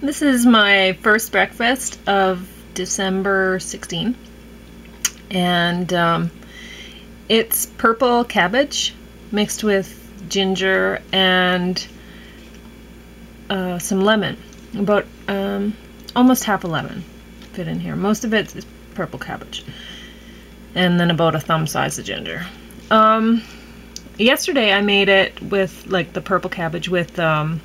This is my first breakfast of December 16. And um, it's purple cabbage mixed with ginger and uh, some lemon. About um, almost half a lemon fit in here. Most of it is purple cabbage. And then about a thumb size of ginger. Um, yesterday I made it with like the purple cabbage with um,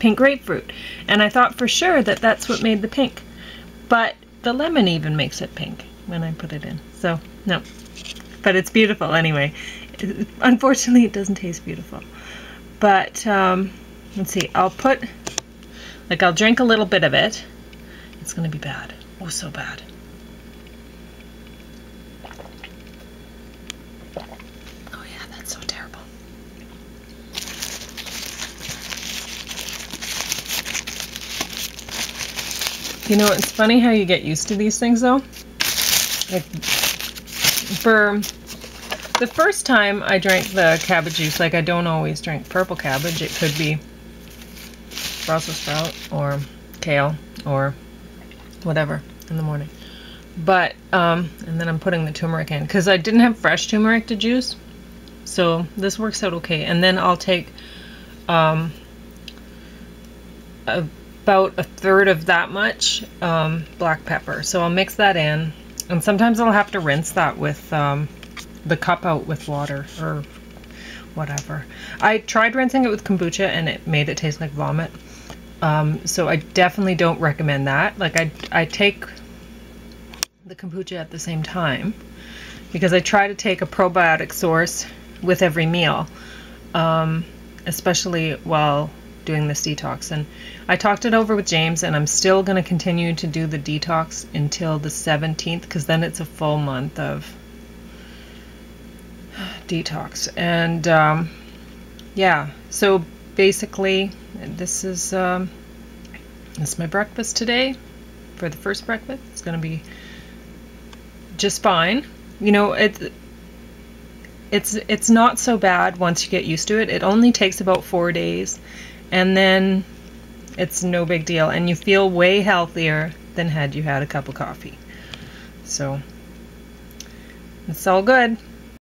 pink grapefruit. And I thought for sure that that's what made the pink. But the lemon even makes it pink when I put it in. So, no. But it's beautiful anyway. Unfortunately, it doesn't taste beautiful. But, um, let's see. I'll put, like, I'll drink a little bit of it. It's going to be bad. Oh, so bad. Oh, yeah, that's so terrible. You know, it's funny how you get used to these things, though. Like, for the first time I drank the cabbage juice, like I don't always drink purple cabbage. It could be Brussels sprout or kale or whatever in the morning. But, um, and then I'm putting the turmeric in because I didn't have fresh turmeric to juice. So this works out okay. And then I'll take um, about a third of that much um, black pepper. So I'll mix that in. And sometimes I'll have to rinse that with um, the cup out with water or whatever. I tried rinsing it with kombucha and it made it taste like vomit. Um, so I definitely don't recommend that. Like I, I take the kombucha at the same time because I try to take a probiotic source with every meal, um, especially while doing this detox. And I talked it over with James, and I'm still going to continue to do the detox until the 17th because then it's a full month of detox. And um, yeah, so basically, this is um, this is my breakfast today. For the first breakfast, it's going to be just fine. You know, it it's it's not so bad once you get used to it. It only takes about four days, and then it's no big deal, and you feel way healthier than had you had a cup of coffee. So it's all good.